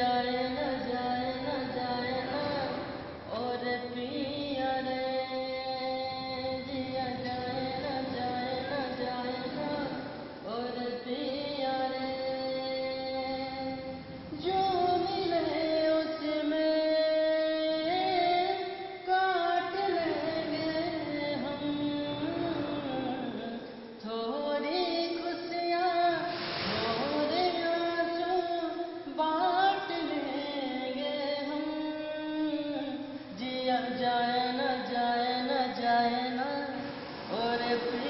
Jaya Hallelujah.